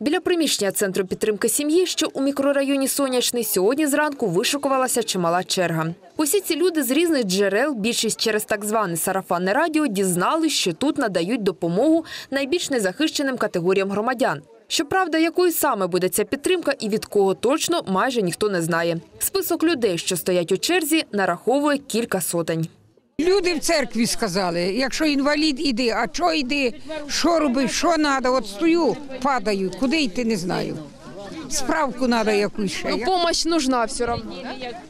Біля приміщення центру підтримки сім'ї, що у мікрорайоні Сонячний, сьогодні зранку вишукувалася чимала черга. Усі ці люди з різних джерел, більшість через так зване сарафанне радіо, дізнались, що тут надають допомогу найбільш незахищеним категоріям громадян. Щоправда, якою саме буде ця підтримка і від кого точно, майже ніхто не знає. Список людей, що стоять у черзі, нараховує кілька сотень. Люди в церкві сказали, якщо інвалід іди, а що йди, що робиш, що треба, от стою, падаю, куди йти не знаю. Справку треба якусь ще. Я- Помощь нужна все равно.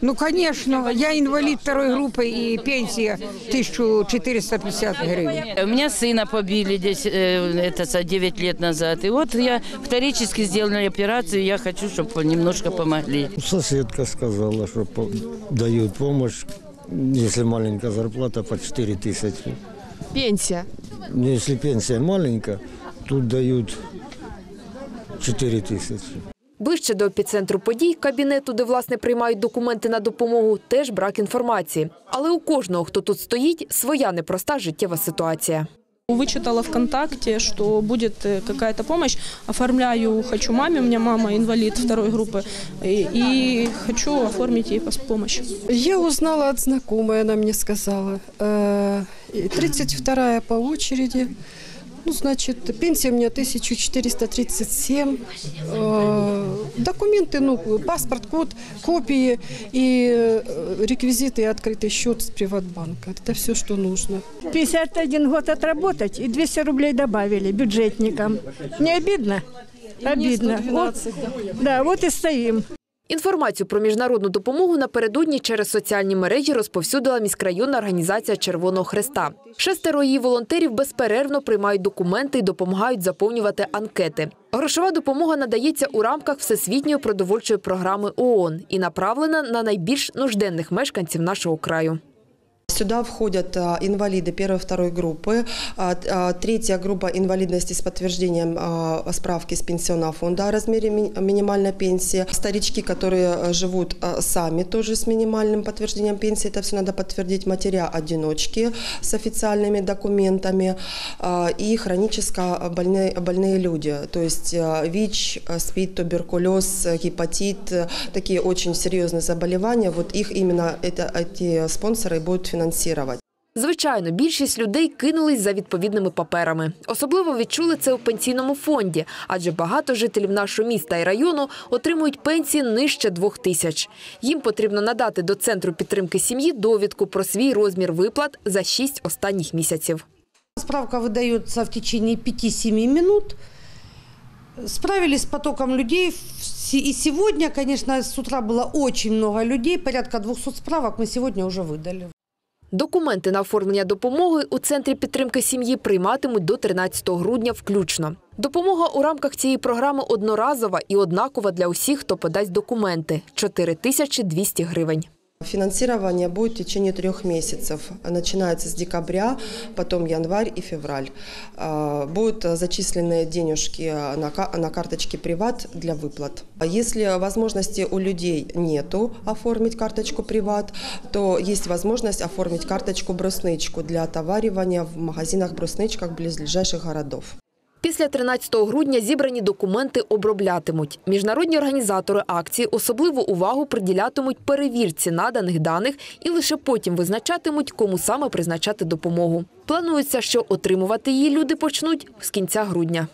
Ну, звісно, я інвалід второї групи і пенсія 1450 гривень. У меня сына побили здесь э, это за 9 лет назад. И вот я вторически сделали операцию, я хочу, чтобы немножко помогли. Соседка сказала, что по- дают помощь, если маленькая зарплата, по 4 тысячи. Пенсия. Но Если пенсия маленькая, тут дают 4 тысячи. Ближче до епіцентру подій, кабінету, де власне приймають документи на допомогу, теж брак інформації. Але у кожного, хто тут стоїть, своя непроста життєва ситуація. Вычитала ВКонтакте, что будет э, какая-то помощь. Оформляю, хочу маме, у меня мама инвалид второй группы, и, и хочу оформить ей пос- помощь. Я узнала от знакомой, она мне сказала. Э, и 32-я по очереди. Ну, значит, пенсия у меня 1437. Э, Документы, ну, паспорт, код, копии и э, реквизиты и открытый счет с Приватбанка. Это все, что нужно. 51 год отработать и 200 рублей добавили бюджетникам. Не обидно? Обидно. Вот, да, вот и стоим. Інформацію про міжнародну допомогу напередодні через соціальні мережі розповсюдила міськрайонна організація Червоного Хреста. Шестеро її волонтерів безперервно приймають документи і допомагають заповнювати анкети. Грошова допомога надається у рамках всесвітньої продовольчої програми ООН і направлена на найбільш нужденних мешканців нашого краю. Сюда входят а, инвалиды первой и второй группы, а, а, третья группа инвалидности с подтверждением справки с пенсионного фонда о размере ми- минимальной пенсии, старички, которые живут сами тоже с минимальным подтверждением пенсии, это все надо подтвердить, матеря-одиночки с официальными документами. И хронически больные, больные люди, то есть ВИЧ, СПИД, туберкулез, гепатит, такие очень серьезные заболевания, вот их именно это, эти спонсоры будут финансировать. Звичайно, більшість людей кинулись за відповідними паперами. Особливо відчули це у пенсійному фонді, адже багато жителів нашого міста і району отримують пенсії нижче двох тисяч. Їм потрібно надати до центру підтримки сім'ї довідку про свій розмір виплат за шість останніх місяців. Справка выдается в течение 5-7 минут. Справились с потоком людей. Вс- И сегодня, конечно, с утра было очень много людей. Порядка 200 справок мы сегодня уже выдали. Документи на оформлення допомоги у центрі підтримки сім'ї прийматимуть до 13 грудня включно. Допомога у рамках цієї програми одноразова і однакова для усіх, хто подасть документи – 4200 гривень. Финансирование будет в течение трех месяцев. Начинается с декабря, потом январь и февраль. А, Будут зачислены денежки на, ка- на карточке приват для выплат. А Если возможности у людей нету оформить карточку приват, то есть возможность оформить карточку брусничку для отоваривания в магазинах брусничках близлежащих городов. Після 13 грудня зібрані документи оброблятимуть. Міжнародні організатори акції особливу увагу приділятимуть перевірці наданих даних і лише потім визначатимуть, кому саме призначати допомогу. Планується, що отримувати її люди почнуть з кінця грудня.